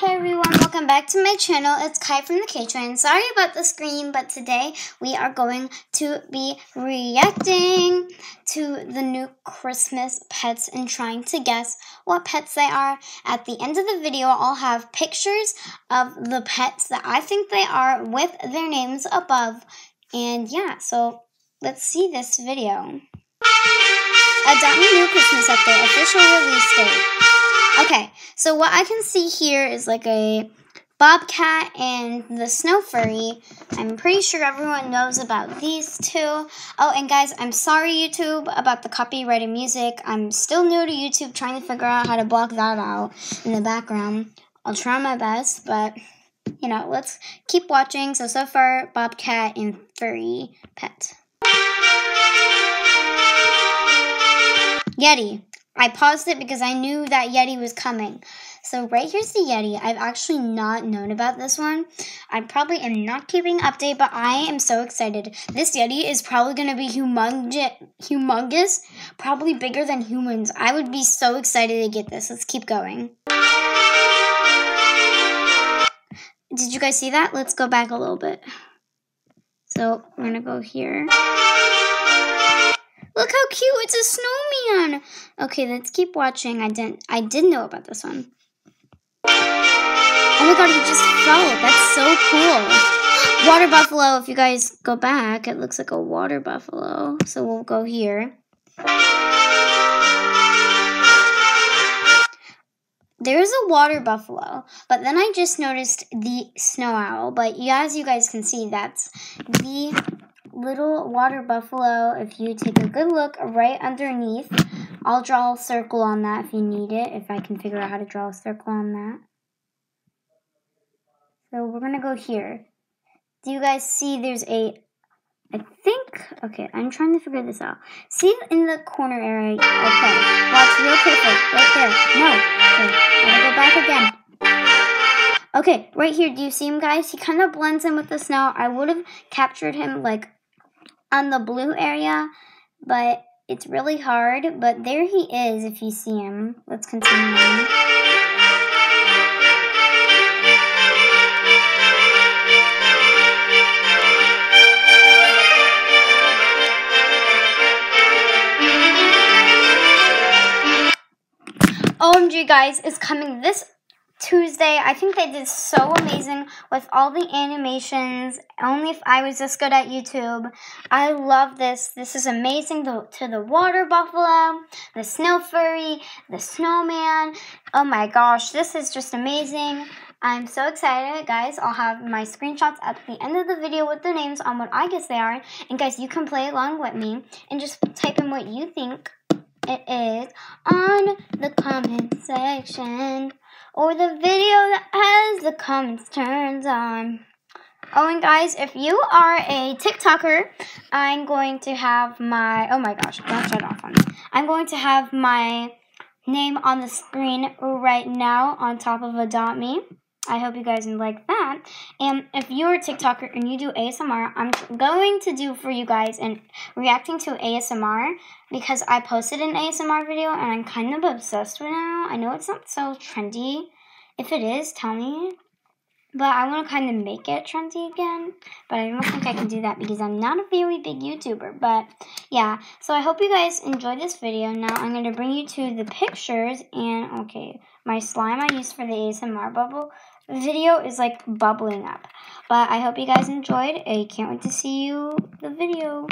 Hey everyone, welcome back to my channel. It's Kai from the K Twins. Sorry about the screen, but today we are going to be reacting to the new Christmas pets and trying to guess what pets they are. At the end of the video, I'll have pictures of the pets that I think they are with their names above. And yeah, so let's see this video. Adopt Me New Christmas Update, official release date. Okay, so what I can see here is like a bobcat and the snow furry. I'm pretty sure everyone knows about these two. Oh, and guys, I'm sorry, YouTube, about the copyrighted music. I'm still new to YouTube, trying to figure out how to block that out in the background. I'll try my best, but, you know, let's keep watching. So, so far, bobcat and furry pet. Yeti. I paused it because I knew that Yeti was coming. So right here's the Yeti. I've actually not known about this one. I probably am not keeping update, but I am so excited. This Yeti is probably going to be humongous, humongous, probably bigger than humans. I would be so excited to get this. Let's keep going. Did you guys see that? Let's go back a little bit. So we're going to go here. Look how cute! It's a snowman. Okay, let's keep watching. I didn't. I did know about this one. Oh my god, he just fell. That's so cool. Water buffalo. If you guys go back, it looks like a water buffalo. So we'll go here. There's a water buffalo, but then I just noticed the snow owl. But as you guys can see, that's the little water buffalo, if you take a good look right underneath, I'll draw a circle on that if you need it, if I can figure out how to draw a circle on that. So we're going to go here. Do you guys see there's a, I think, okay, I'm trying to figure this out. See in the corner area, okay, watch real careful, right there, no, okay, I'm go back again. Okay, right here, do you see him, guys? He kind of blends in with the snow. I would have captured him, like, on the blue area, but it's really hard. But there he is if you see him. Let's continue. OMG guys, is coming this Tuesday. I think they did so amazing with all the animations. Only if I was this good at YouTube. I love this. This is amazing to, to the water buffalo, the snow furry, the snowman. Oh my gosh, this is just amazing. I'm so excited, guys. I'll have my screenshots at the end of the video with the names on what I guess they are. And guys, you can play along with me and just type in what you think it is on the comment section or the video that has the comments turned on. Oh, and guys, if you are a TikToker, I'm going to have my, oh my gosh, don't shut off on me. I'm going to have my name on the screen right now on top of Adopt Me. I hope you guys like that. And if you're a TikToker and you do ASMR, I'm going to do for you guys and reacting to ASMR because I posted an ASMR video and I'm kind of obsessed with it now. I know it's not so trendy. If it is, tell me. But I want to kind of make it trendy again. But I don't think I can do that because I'm not a very big YouTuber. But yeah, so I hope you guys enjoyed this video. Now I'm going to bring you to the pictures. And okay, my slime I used for the ASMR bubble video is like bubbling up. But I hope you guys enjoyed. I can't wait to see you the video.